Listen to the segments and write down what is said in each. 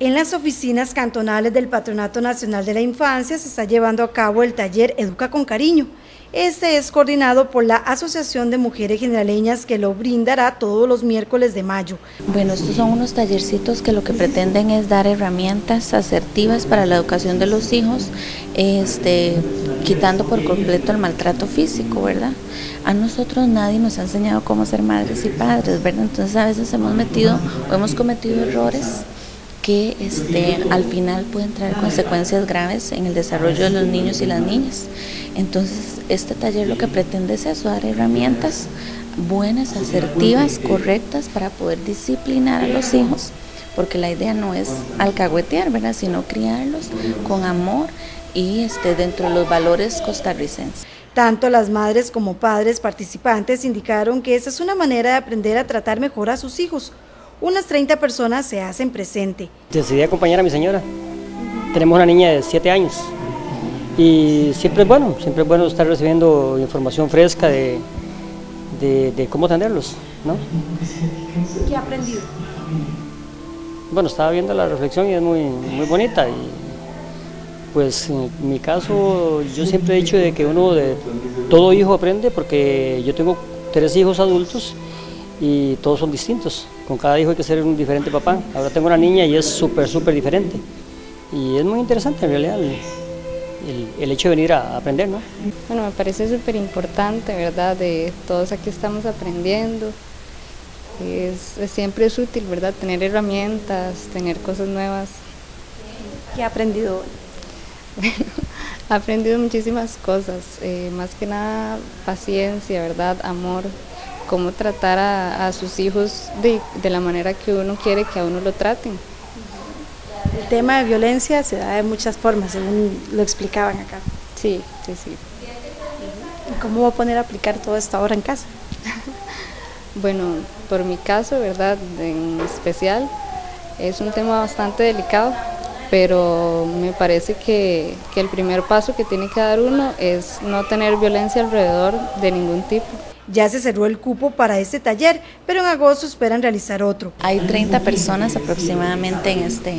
En las oficinas cantonales del Patronato Nacional de la Infancia se está llevando a cabo el taller Educa con Cariño. Este es coordinado por la Asociación de Mujeres Generaleñas que lo brindará todos los miércoles de mayo. Bueno, estos son unos tallercitos que lo que pretenden es dar herramientas asertivas para la educación de los hijos, este, quitando por completo el maltrato físico, ¿verdad? A nosotros nadie nos ha enseñado cómo ser madres y padres, ¿verdad? Entonces a veces hemos metido o hemos cometido errores que este, al final pueden traer consecuencias graves en el desarrollo de los niños y las niñas. Entonces, este taller lo que pretende es dar herramientas buenas, asertivas, correctas para poder disciplinar a los hijos, porque la idea no es alcahuetear, ¿verdad? sino criarlos con amor y este, dentro de los valores costarricenses. Tanto las madres como padres participantes indicaron que esa es una manera de aprender a tratar mejor a sus hijos, unas 30 personas se hacen presente. Decidí acompañar a mi señora. Tenemos una niña de 7 años y siempre es bueno, siempre es bueno estar recibiendo información fresca de, cómo atenderlos. ¿no? ¿Qué ha aprendido? Bueno, estaba viendo la reflexión y es muy, muy bonita. Y, pues en mi caso yo siempre he dicho de que uno de todo hijo aprende porque yo tengo tres hijos adultos y todos son distintos. Con cada hijo hay que ser un diferente papá. Ahora tengo una niña y es súper, súper diferente. Y es muy interesante en realidad el, hecho de venir a aprender, ¿no? Bueno, me parece súper importante, ¿verdad? De todos aquí estamos aprendiendo. Es, siempre es útil, ¿verdad? Tener herramientas, tener cosas nuevas. ¿Qué ha aprendido hoy? Bueno, he aprendido muchísimas cosas, eh, más que nada paciencia, ¿verdad? Amor, cómo tratar a, sus hijos de, la manera que uno quiere que a uno lo traten. El tema de violencia se da de muchas formas, según lo explicaban acá. Sí, sí, sí. ¿Y cómo va a poner a aplicar todo esto ahora en casa? bueno, por mi caso, ¿verdad? En especial, es un tema bastante delicado, pero me parece que, que el primer paso que tiene que dar uno es no tener violencia alrededor de ningún tipo. Ya se cerró el cupo para este taller, pero en agosto esperan realizar otro. Hay 30 personas aproximadamente en este,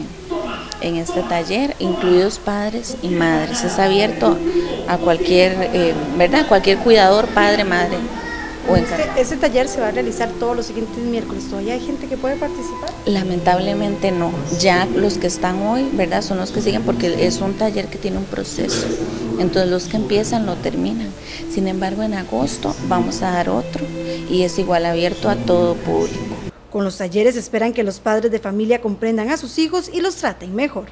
en este taller, incluidos padres y madres. Es abierto a cualquier, eh, ¿verdad? Cualquier cuidador, padre, madre este, este, taller se va a realizar todos los siguientes miércoles. ¿Todavía hay gente que puede participar? Lamentablemente no. Ya los que están hoy, ¿verdad? Son los que siguen porque es un taller que tiene un proceso. Entonces los que empiezan lo terminan. Sin embargo, en agosto vamos a dar otro y es igual abierto a todo público. Con los talleres esperan que los padres de familia comprendan a sus hijos y los traten mejor.